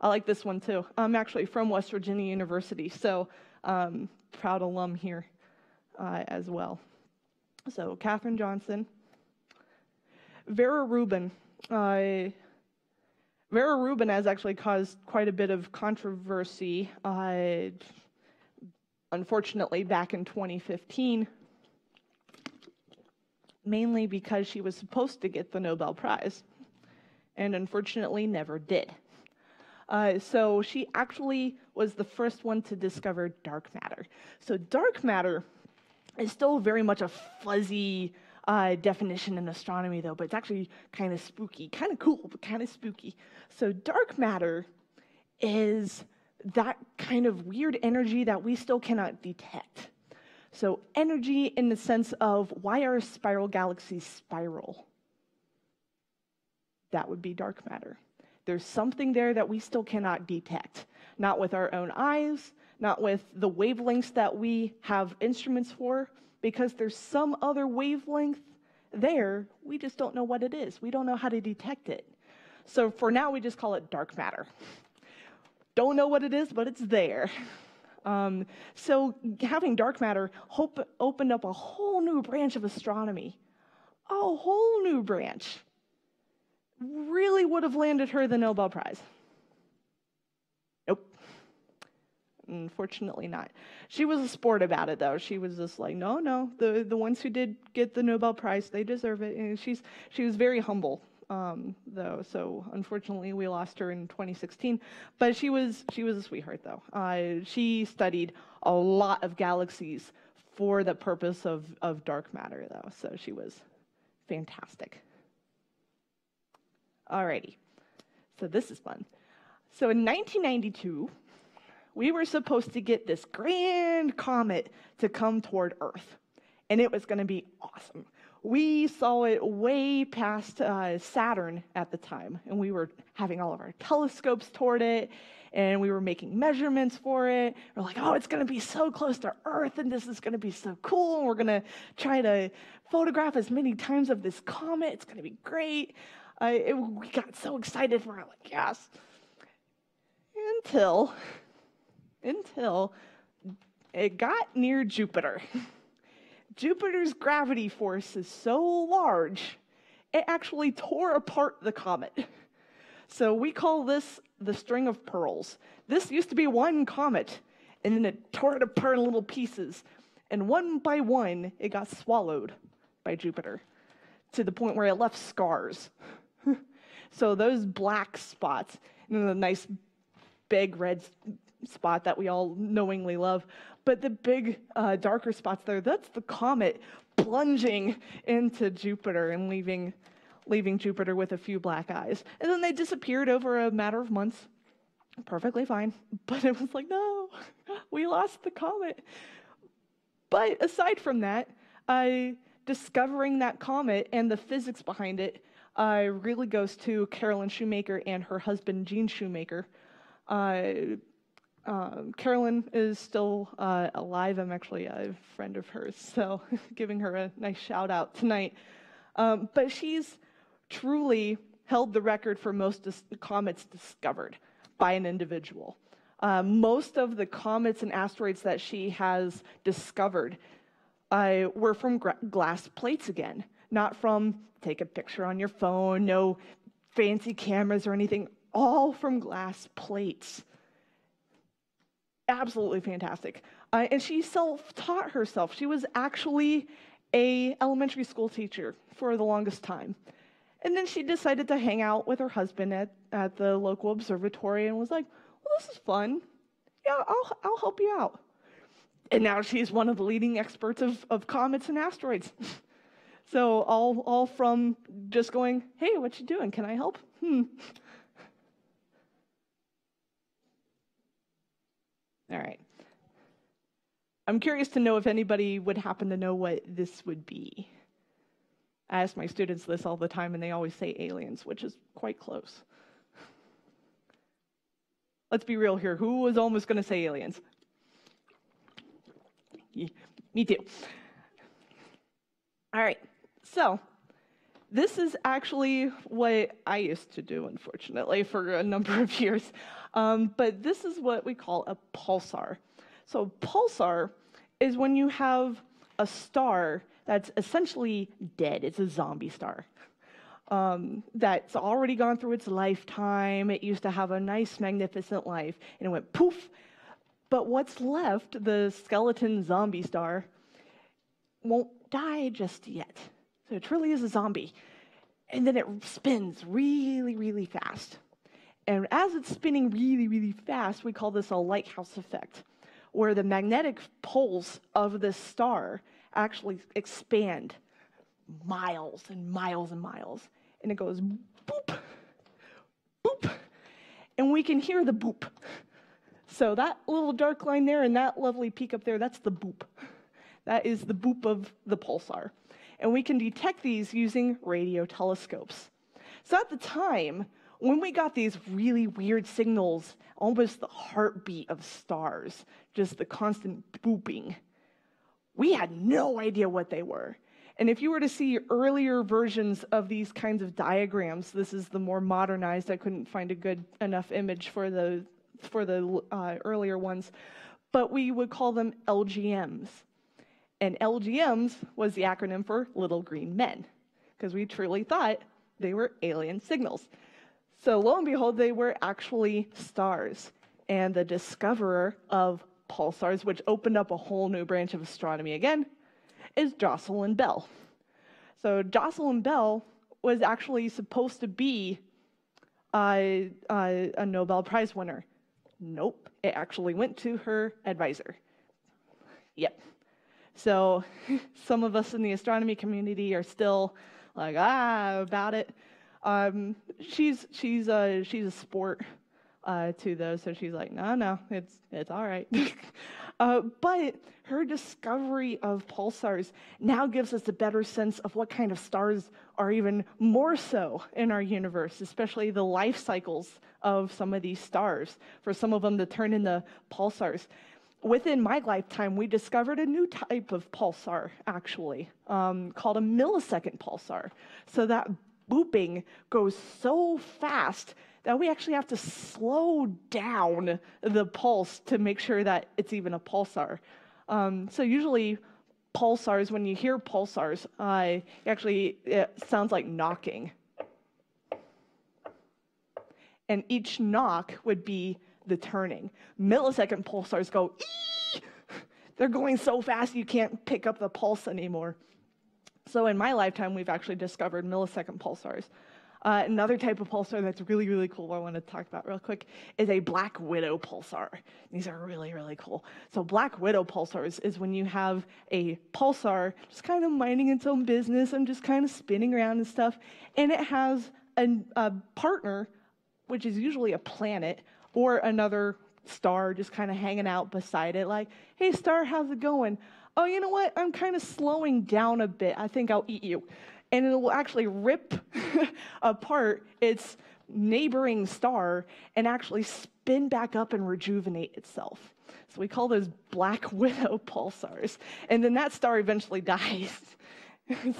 [SPEAKER 2] I like this one too. I'm actually from West Virginia University, so um, proud alum here uh, as well. So, Katherine Johnson. Vera Rubin. Uh, Vera Rubin has actually caused quite a bit of controversy, uh, unfortunately, back in 2015, mainly because she was supposed to get the Nobel Prize and unfortunately never did. Uh, so she actually was the first one to discover dark matter. So, dark matter is still very much a fuzzy uh, definition in astronomy, though, but it's actually kind of spooky, kind of cool, but kind of spooky. So, dark matter is that kind of weird energy that we still cannot detect. So, energy in the sense of why are spiral galaxies spiral? That would be dark matter. There's something there that we still cannot detect, not with our own eyes, not with the wavelengths that we have instruments for, because there's some other wavelength there. We just don't know what it is. We don't know how to detect it. So for now, we just call it dark matter. Don't know what it is, but it's there. Um, so having dark matter hope, opened up a whole new branch of astronomy, a whole new branch. Really would have landed her the Nobel Prize. Unfortunately, not. She was a sport about it, though. She was just like, no, no. The the ones who did get the Nobel Prize, they deserve it. And she's she was very humble, um, though. So unfortunately, we lost her in 2016. But she was she was a sweetheart, though. Uh, she studied a lot of galaxies for the purpose of of dark matter, though. So she was fantastic. Alrighty. So this is fun. So in 1992 we were supposed to get this grand comet to come toward Earth, and it was going to be awesome. We saw it way past uh, Saturn at the time, and we were having all of our telescopes toward it, and we were making measurements for it. We're like, oh, it's going to be so close to Earth, and this is going to be so cool. And we're going to try to photograph as many times of this comet. It's going to be great. Uh, it, we got so excited. We're like, yes. Until until it got near Jupiter. Jupiter's gravity force is so large, it actually tore apart the comet. So we call this the string of pearls. This used to be one comet, and then it tore it apart in little pieces. And one by one, it got swallowed by Jupiter to the point where it left scars. so those black spots, and the nice big red spot that we all knowingly love. But the big uh, darker spots there, that's the comet plunging into Jupiter and leaving, leaving Jupiter with a few black eyes. And then they disappeared over a matter of months. Perfectly fine. But it was like, no, we lost the comet. But aside from that, uh, discovering that comet and the physics behind it uh, really goes to Carolyn Shoemaker and her husband, Gene Shoemaker. Uh, um, Carolyn is still uh, alive. I'm actually a friend of hers, so giving her a nice shout out tonight. Um, but she's truly held the record for most dis- comets discovered by an individual. Uh, most of the comets and asteroids that she has discovered uh, were from gra- glass plates again, not from take a picture on your phone, no fancy cameras or anything, all from glass plates absolutely fantastic. Uh, and she self-taught herself. She was actually a elementary school teacher for the longest time. And then she decided to hang out with her husband at, at the local observatory and was like, well, this is fun. Yeah, I'll, I'll help you out. And now she's one of the leading experts of, of comets and asteroids. so all, all from just going, hey, what you doing? Can I help? Hmm. All right. I'm curious to know if anybody would happen to know what this would be. I ask my students this all the time, and they always say aliens, which is quite close. Let's be real here. Who was almost going to say aliens? Me too. All right. So, this is actually what I used to do, unfortunately, for a number of years. Um, but this is what we call a pulsar. So, pulsar is when you have a star that's essentially dead, it's a zombie star. Um, that's already gone through its lifetime. It used to have a nice, magnificent life, and it went poof. But what's left, the skeleton zombie star, won't die just yet. So it truly is a zombie. And then it spins really, really fast. And as it's spinning really, really fast, we call this a lighthouse effect, where the magnetic poles of this star actually expand miles and miles and miles. And it goes boop, boop. And we can hear the boop. So that little dark line there and that lovely peak up there, that's the boop. That is the boop of the pulsar. And we can detect these using radio telescopes. So at the time, when we got these really weird signals, almost the heartbeat of stars, just the constant booping, we had no idea what they were. And if you were to see earlier versions of these kinds of diagrams, this is the more modernized. I couldn't find a good enough image for the for the uh, earlier ones, but we would call them LGMs. And LGMs was the acronym for Little Green Men, because we truly thought they were alien signals. So lo and behold, they were actually stars. And the discoverer of pulsars, which opened up a whole new branch of astronomy again, is Jocelyn Bell. So Jocelyn Bell was actually supposed to be a, a, a Nobel Prize winner. Nope, it actually went to her advisor. Yep. So some of us in the astronomy community are still like ah about it. Um, she's she's a she's a sport uh, to those, so she's like, no, no, it's it's all right. uh, but her discovery of pulsars now gives us a better sense of what kind of stars are even more so in our universe, especially the life cycles of some of these stars. For some of them to turn into pulsars. Within my lifetime, we discovered a new type of pulsar, actually, um, called a millisecond pulsar. So that booping goes so fast that we actually have to slow down the pulse to make sure that it's even a pulsar. Um, so usually pulsars, when you hear pulsars, uh, actually it sounds like knocking. And each knock would be the turning. Millisecond pulsars go, they're going so fast you can't pick up the pulse anymore. So in my lifetime, we've actually discovered millisecond pulsars. Uh, another type of pulsar that's really, really cool, I want to talk about real quick, is a Black Widow pulsar. These are really, really cool. So, Black Widow pulsars is when you have a pulsar just kind of minding its own business and just kind of spinning around and stuff, and it has a, a partner, which is usually a planet or another star just kind of hanging out beside it, like, hey, star, how's it going? Oh, you know what? I'm kind of slowing down a bit. I think I'll eat you and it will actually rip apart its neighboring star and actually spin back up and rejuvenate itself. So we call those black widow pulsars. And then that star eventually dies.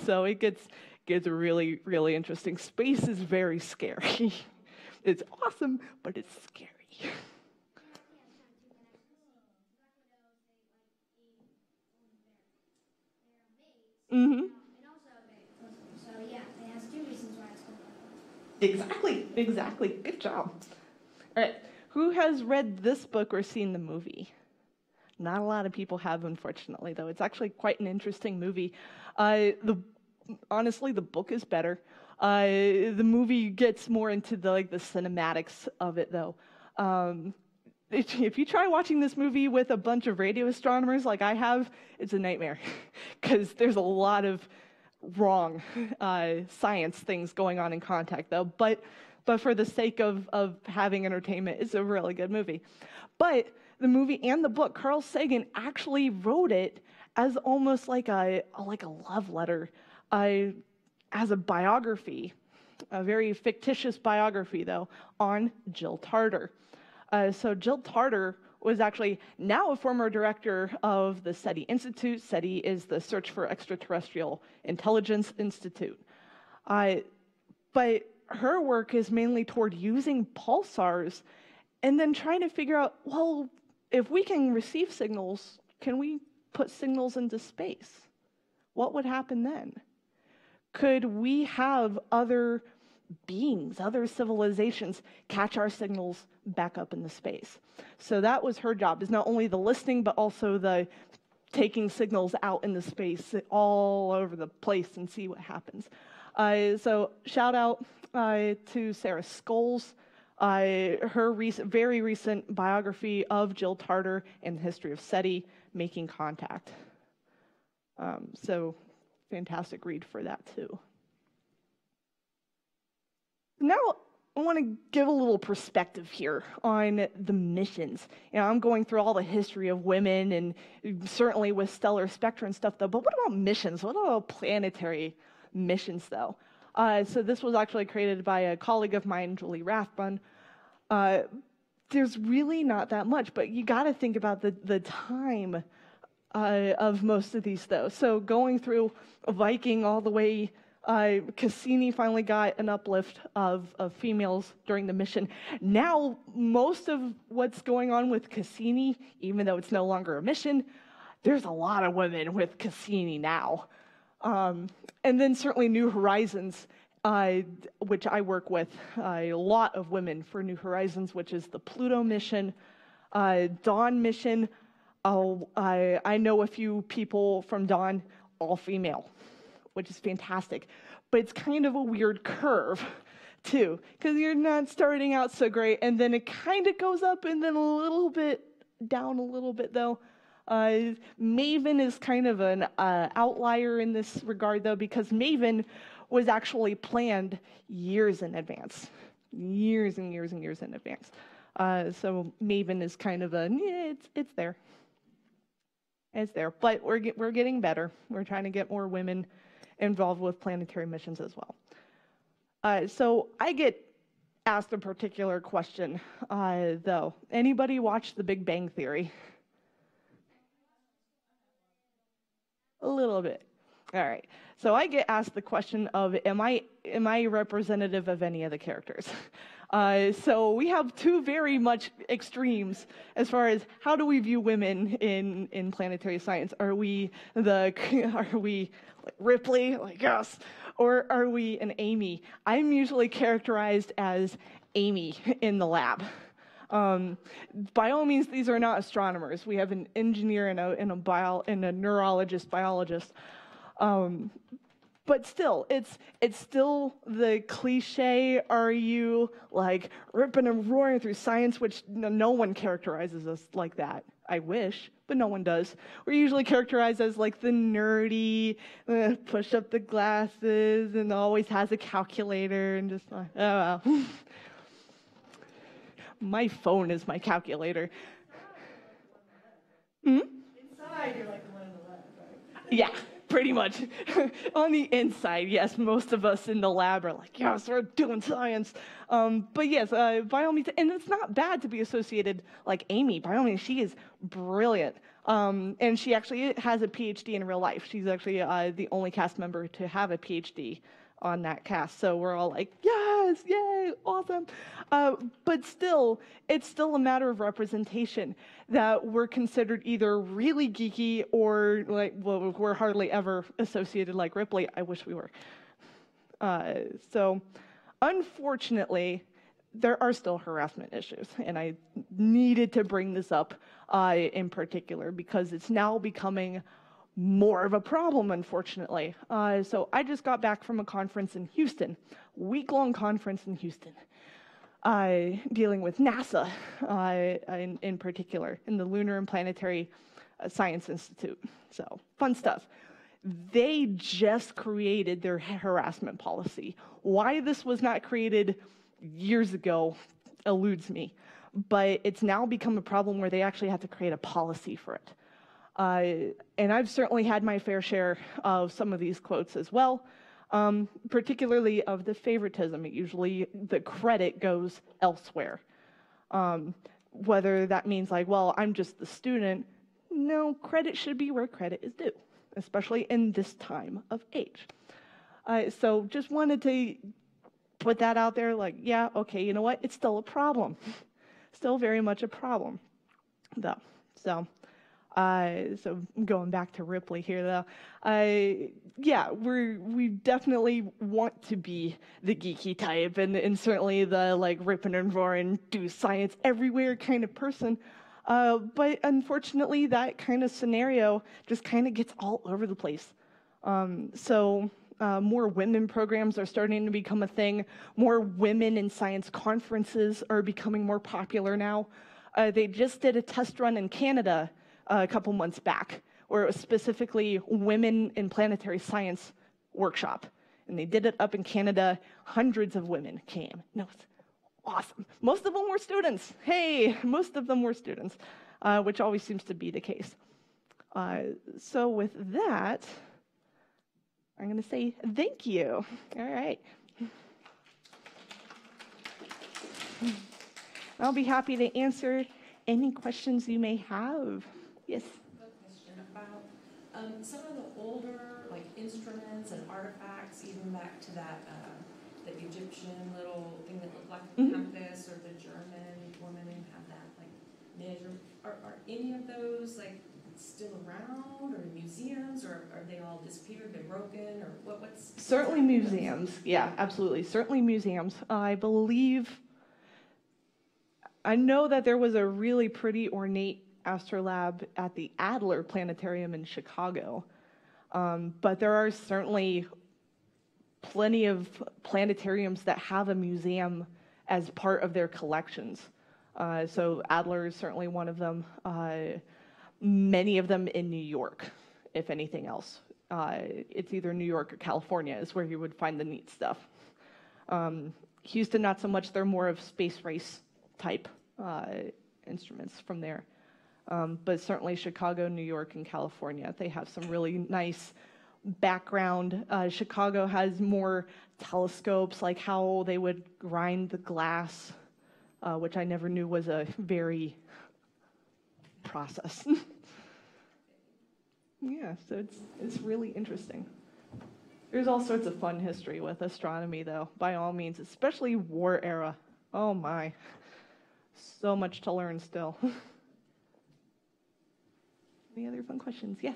[SPEAKER 2] so it gets gets really really interesting. Space is very scary. it's awesome, but it's scary. Mm-hmm. Exactly, exactly. Good job. All right, who has read this book or seen the movie? Not a lot of people have, unfortunately, though. It's actually quite an interesting movie. Uh, the honestly, the book is better. Uh, the movie gets more into the like the cinematics of it, though. Um, if, you try watching this movie with a bunch of radio astronomers like I have, it's a nightmare because there's a lot of wrong uh, science things going on in contact, though. But but for the sake of of having entertainment, it's a really good movie. But the movie and the book, Carl Sagan actually wrote it as almost like a like a love letter, uh, as a biography, a very fictitious biography though on Jill Tarter. Uh, so Jill Tarter was actually now a former director of the SETI Institute. SETI is the Search for Extraterrestrial Intelligence Institute. Uh, but her work is mainly toward using pulsars and then trying to figure out well, if we can receive signals, can we put signals into space? What would happen then? Could we have other beings, other civilizations catch our signals back up in the space? So that was her job, is not only the listening, but also the taking signals out in the space all over the place and see what happens. Uh, so shout out uh, to Sarah Scoles uh, her recent, very recent biography of Jill Tarter and the history of SETI, Making Contact. Um, so, fantastic read for that too. Now, I want to give a little perspective here on the missions. You know, I'm going through all the history of women and certainly with stellar spectra and stuff, though. But what about missions? What about planetary missions, though? Uh, so this was actually created by a colleague of mine, Julie Rathbun. Uh, there's really not that much, but you got to think about the, the time uh, of most of these, though. So going through Viking all the way, uh, Cassini finally got an uplift of, of females during the mission. Now, most of what's going on with Cassini, even though it's no longer a mission, there's a lot of women with Cassini now. Um, and then certainly New Horizons, uh, which I work with a lot of women for New Horizons, which is the Pluto mission, uh, Dawn mission. I, I know a few people from Dawn, all female, which is fantastic. But it's kind of a weird curve, too, because you're not starting out so great, and then it kind of goes up and then a little bit down a little bit, though. Uh, Maven is kind of an uh, outlier in this regard, though, because Maven was actually planned years in advance, years and years and years in advance. Uh, so Maven is kind of a, yeah, it's, it's there. It's there, but we're, get, we're getting better. We're trying to get more women involved with planetary missions as well. Uh, so I get asked a particular question, uh, though. Anybody watch The Big Bang Theory? A little bit. All right. So I get asked the question of, am I am I representative of any of the characters? Uh, so we have two very much extremes as far as how do we view women in in planetary science? Are we the are we Ripley like us, or are we an Amy? I'm usually characterized as Amy in the lab. Um, by all means, these are not astronomers. We have an engineer and a, and a, bio, and a neurologist, biologist. Um, but still, it's it's still the cliche. Are you like ripping and roaring through science, which no one characterizes us like that. I wish, but no one does. We're usually characterized as like the nerdy, uh, push up the glasses, and always has a calculator, and just like, oh well. my phone is my calculator.
[SPEAKER 3] Hmm? Inside, you're like the one in the lab, right?
[SPEAKER 2] Yeah pretty much. on the inside, yes, most of us in the lab are like, yes, we're doing science. Um, but yes, uh, by all means, and it's not bad to be associated like Amy. By all means, she is brilliant. Um, and she actually has a PhD in real life. She's actually uh, the only cast member to have a PhD on that cast. So we're all like, yes, yay, awesome. Uh, but still, it's still a matter of representation that we're considered either really geeky or like, well, we're hardly ever associated like Ripley. I wish we were. Uh, so unfortunately, there are still harassment issues, and I needed to bring this up uh, in particular because it's now becoming more of a problem, unfortunately. Uh, so I just got back from a conference in Houston, week-long conference in Houston, uh, dealing with NASA uh, in, in particular, in the Lunar and Planetary uh, Science Institute. So fun stuff. They just created their harassment policy. Why this was not created years ago eludes me, but it's now become a problem where they actually have to create a policy for it. Uh, and I've certainly had my fair share of some of these quotes as well, um, particularly of the favoritism. Usually the credit goes elsewhere. Um, whether that means like, well, I'm just the student. No, credit should be where credit is due, especially in this time of age. Uh, so just wanted to put that out there like, yeah, okay, you know what? It's still a problem. still very much a problem, though. So, uh, so going back to Ripley here, though, uh, yeah, we we definitely want to be the geeky type, and, and certainly the like ripping and roaring, do science everywhere kind of person. Uh, but unfortunately, that kind of scenario just kind of gets all over the place. Um, so uh, more women programs are starting to become a thing. More women in science conferences are becoming more popular now. Uh, they just did a test run in Canada a couple months back, where it was specifically women in planetary science workshop. And they did it up in Canada. Hundreds of women came. No, it's awesome. Most of them were students. Hey, most of them were students, uh, which always seems to be the case. Uh, so with that, I'm going to say thank you. All right. I'll be happy to answer any questions you may have. Yes.
[SPEAKER 4] A question about um, some of the older like instruments and artifacts, even back to that uh, the Egyptian little thing that looked like a
[SPEAKER 2] Mhm.
[SPEAKER 4] compass, or the German woman who had that like measure. Are, are any of those like still around, or in museums, or are they all disappeared, been broken, or what? What's
[SPEAKER 2] Certainly museums. Yeah, absolutely. Certainly museums. I believe, I know that there was a really pretty ornate astrolabe at the Adler Planetarium in Chicago. Um, but there are certainly plenty of planetariums that have a museum as part of their collections. Uh, so Adler is certainly one of them. Uh, many of them in New York, if anything else. Uh, it's either New York or California is where you would find the neat stuff. Um, Houston, not so much. They're more of space race type uh, instruments from there. Um, but certainly Chicago, New York, and California, they have some really nice background. Uh, Chicago has more telescopes, like how they would grind the glass, uh, which I never knew was a very process. yeah, so it's it's really interesting. There's all sorts of fun history with astronomy, though. By all means, especially war era. Oh my, so much to learn still. Any other fun questions? Yes.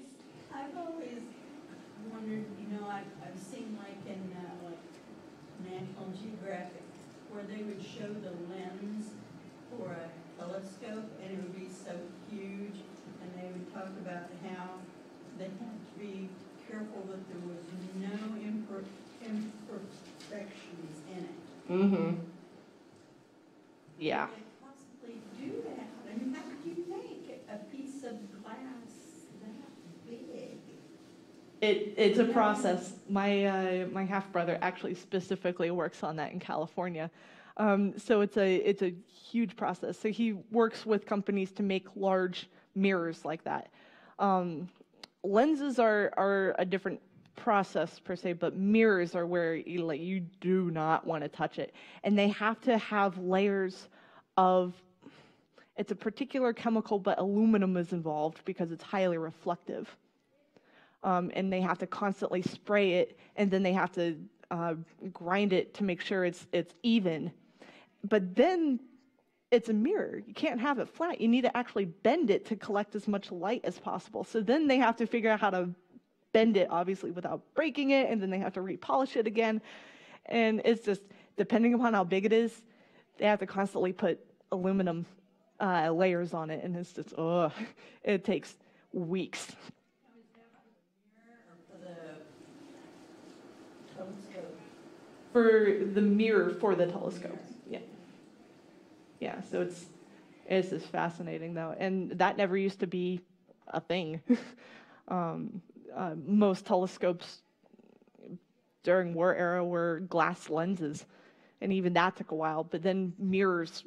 [SPEAKER 3] I've always wondered, you know, I've, I've seen like in, uh, like National Geographic, where they would show the lens for a telescope, and it would be so huge, and they would talk about how they had to be careful that there was no imper- imperfections in it.
[SPEAKER 2] Mm-hmm. Yeah.
[SPEAKER 3] How could they possibly do that? I mean, how could you make a piece of glass that big?
[SPEAKER 2] It, it's a process. My uh, my half brother actually specifically works on that in California, um, so it's a it's a huge process. So he works with companies to make large mirrors like that. Um, lenses are are a different process per se, but mirrors are where you, like, you do not want to touch it, and they have to have layers of. It's a particular chemical, but aluminum is involved because it's highly reflective um, and they have to constantly spray it, and then they have to uh, grind it to make sure it's it's even. But then it's a mirror. You can't have it flat. You need to actually bend it to collect as much light as possible. So then they have to figure out how to bend it, obviously, without breaking it, and then they have to repolish it again. And it's just depending upon how big it is, they have to constantly put aluminum uh, layers on it, and it's just ugh, it takes weeks.
[SPEAKER 3] For the telescope.
[SPEAKER 2] For the mirror for the telescope, yeah, yeah. So it's it's just fascinating though, and that never used to be a thing. um, uh, most telescopes during war era were glass lenses, and even that took a while. But then mirrors,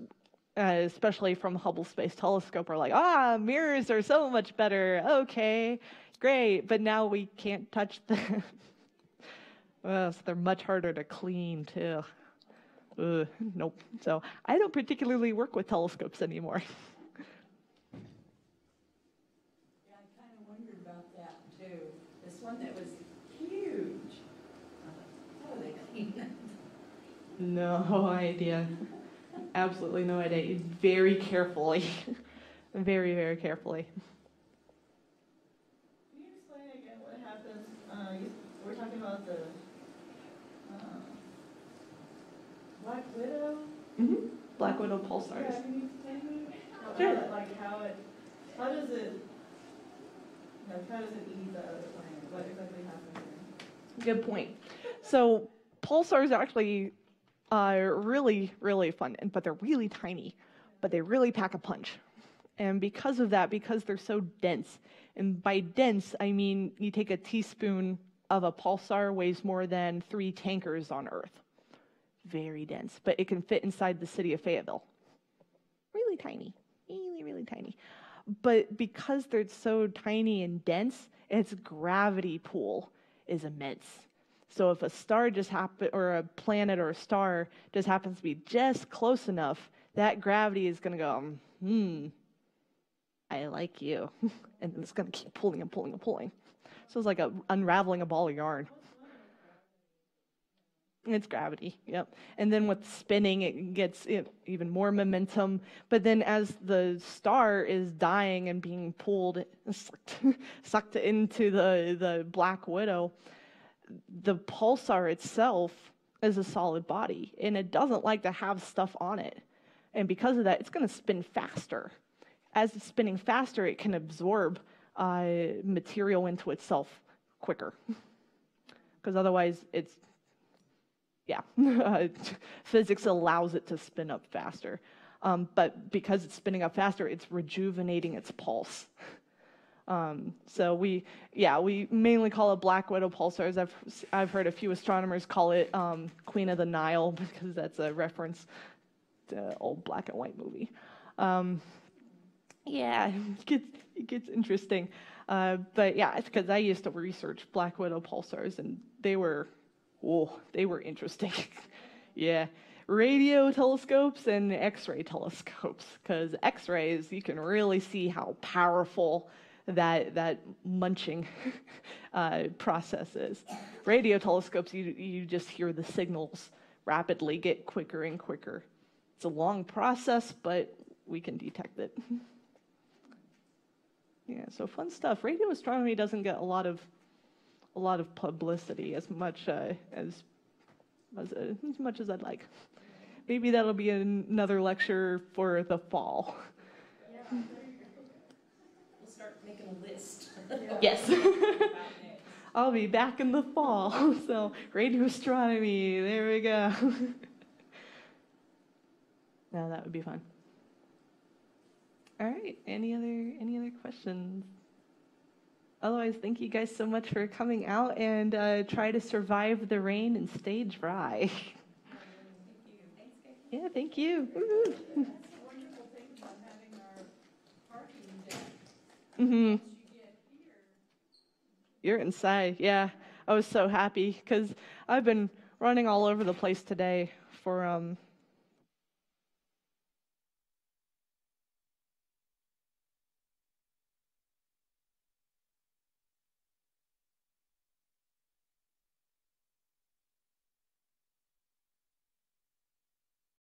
[SPEAKER 2] uh, especially from Hubble Space Telescope, are like, ah, mirrors are so much better. Okay, great. But now we can't touch them. Well, so they're much harder to clean too. Ugh, nope. So I don't particularly work with telescopes anymore.
[SPEAKER 3] Yeah, I kind of wondered about that too. This one that was huge. I was like, How do they clean that?
[SPEAKER 2] No idea. Absolutely no idea. Very carefully. very, very carefully.
[SPEAKER 5] Can you explain again what happens, uh, we're talking about the, uh, Black Widow?
[SPEAKER 2] hmm Black Widow
[SPEAKER 5] Yeah,
[SPEAKER 2] pulsars.
[SPEAKER 5] can you explain it?
[SPEAKER 2] Sure.
[SPEAKER 5] how- Like how it, how does it, like how does it eat the other planet? What exactly happens there?
[SPEAKER 2] Good point. So pulsars are actually are really, really fun, but they're really tiny, but they really pack a punch. And because of that, because they're so dense, and by dense, I mean you take a teaspoon of a pulsar weighs more than three tankers on Earth. Very dense, but it can fit inside the city of Fayetteville. Really tiny, really, really tiny. But because they're so tiny and dense, its gravity pool is immense. So if a star just happen or a planet or a star just happens to be just close enough, that gravity is going to go, hmm, I like you, and it's going to keep pulling and pulling and pulling. So it's like a, unraveling a ball of yarn. It's gravity, yep. And then with spinning, it gets even more momentum. But then as the star is dying and being pulled, sucked, sucked into the, the black widow, the pulsar itself is a solid body and it doesn't like to have stuff on it. And because of that, it's going to spin faster. As it's spinning faster, it can absorb uh, material into itself quicker. Because otherwise, it's, yeah, physics allows it to spin up faster. Um, but because it's spinning up faster, it's rejuvenating its pulse. Um, so we, yeah, we mainly call it black widow pulsars. I've I've heard a few astronomers call it um, Queen of the Nile because that's a reference to old black and white movie. Um, yeah, it gets it gets interesting. Uh, but yeah, it's because I used to research black widow pulsars, and they were, oh, they were interesting. yeah, radio telescopes and X-ray telescopes, because X-rays you can really see how powerful that that munching uh, process is. Radio telescopes, you you just hear the signals rapidly get quicker and quicker. It's a long process, but we can detect it. yeah, so fun stuff. Radio astronomy doesn't get a lot of a lot of publicity as much uh, as as, uh, as much as I'd like. Maybe that'll be another lecture for the fall.
[SPEAKER 4] We'll start making a list.
[SPEAKER 2] Yes. I'll be back in the fall. So radio astronomy, there we go. now that would be fun. All right. Any other any other questions? Otherwise, thank you guys so much for coming out and uh, try to survive the rain and stay dry.
[SPEAKER 4] Thank
[SPEAKER 2] yeah, thank you.
[SPEAKER 5] That's the wonderful thing about having our parking deck.
[SPEAKER 2] hmm You're inside. Yeah. I was so happy because I've been running all over the place today for um